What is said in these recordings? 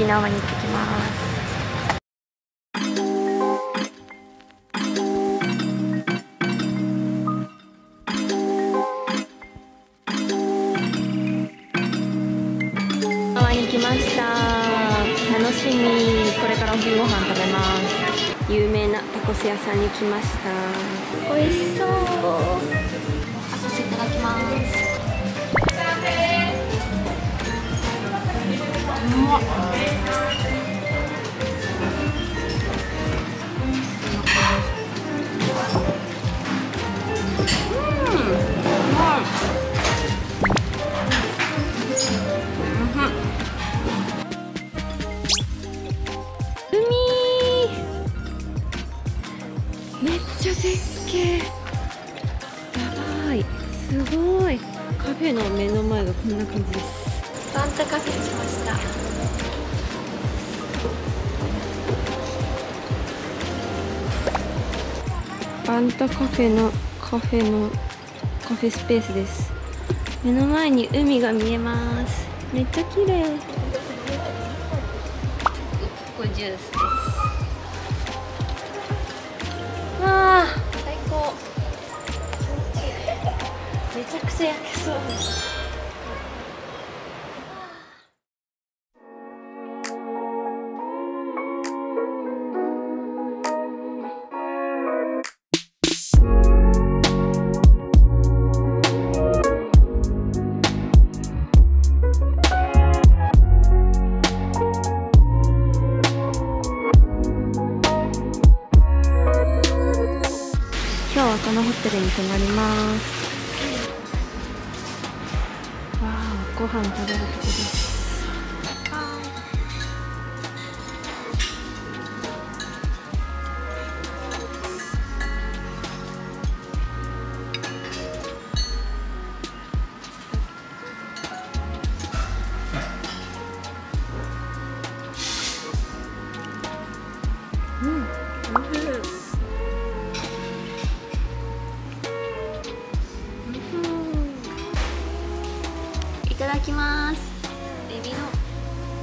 沖縄に行ってきます。沖縄に来ました。楽しみ。これからお昼ご飯食べます。有名なタコス屋さんに来ました。美味しそう。タコスいただきます。ごい。カフェの目の前がこんな感じです。バンタカフェに来ました。バンタカフェのカフェのカフェスペースです。目の前に海が見えます。めっちゃ綺麗。これジュースです。わあ今日はこのホテルに泊まります。ご飯食べるとこで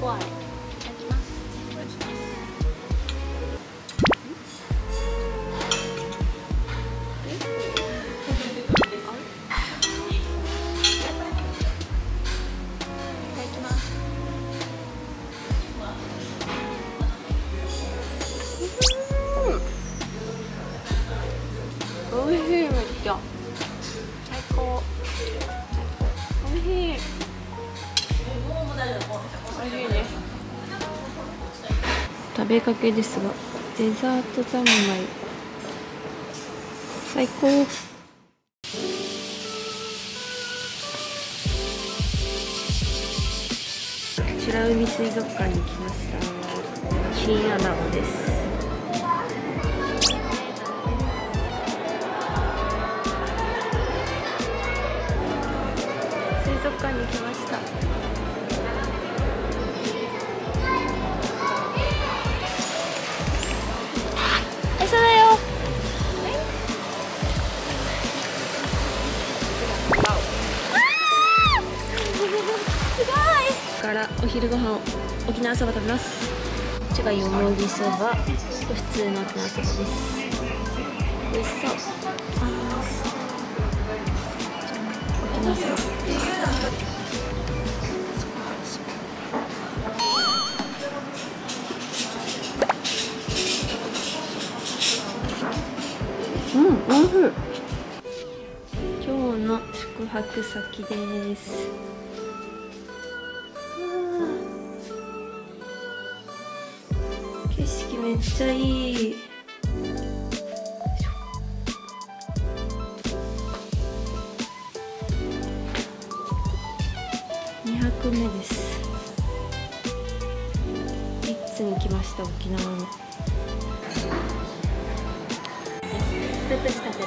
哎食べかけですがデザート三昧。最高。美ら海水族館に来ました。チンアナゴです。水族館に来ました。お昼ご飯を沖縄そば食べます。こっちがよもぎそば普通の沖縄そばです美味しそう。あー沖縄そばうん、おいしい今日の宿泊先ですめっちゃいい。2泊目です。リッツに来ました沖縄の。スープ仕立て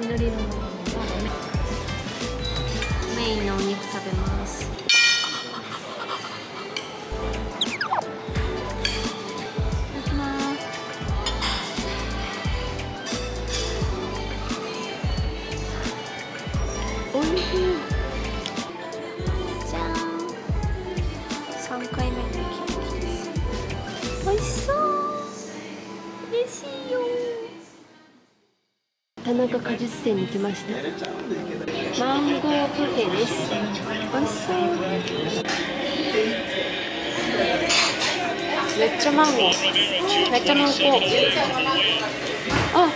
緑のものがメインのお肉食べます。田中果実店に来ました。マンゴーパフェです。めっちゃマンゴー。めっちゃ濃厚あうん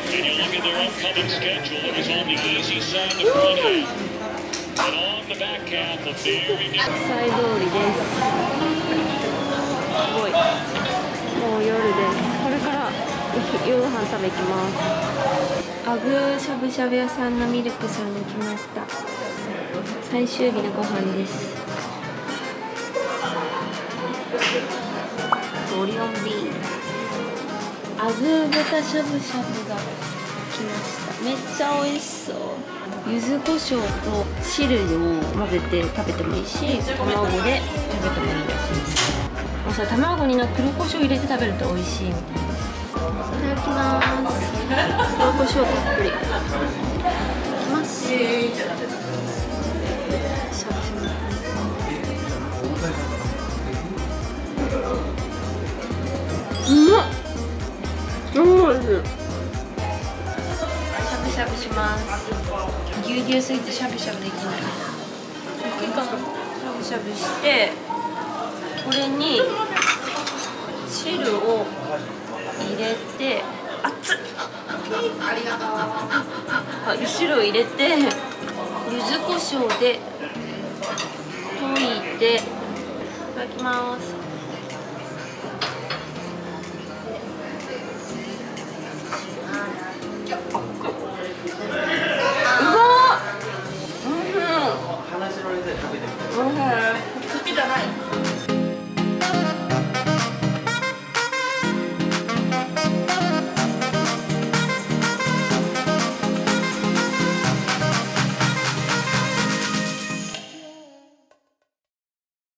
サイ通りです。すごい。もう夜です。これから夕飯食べ行きます。アグしゃぶしゃぶ屋さんのミルクさんに来ました。最終日のご飯です。オリオンビール。アグ豚しゃぶしゃぶが来ました。めっちゃ美味しそう。柚子胡椒と汁を混ぜて食べてもいいし卵で食べてもいいらしいです。もうさ卵にな黒胡椒入れて食べると美味しいみたいです。いただきます黒胡椒たっぷりい。きますしゃぶしゃぶうまっうまい。ですしゃぶしゃぶしますぎゅうぎゅうすぎてしゃぶしゃぶできない。しゃぶしゃぶしてこれに汁を入れて 後種類入れて柚子胡椒で溶いていただきます。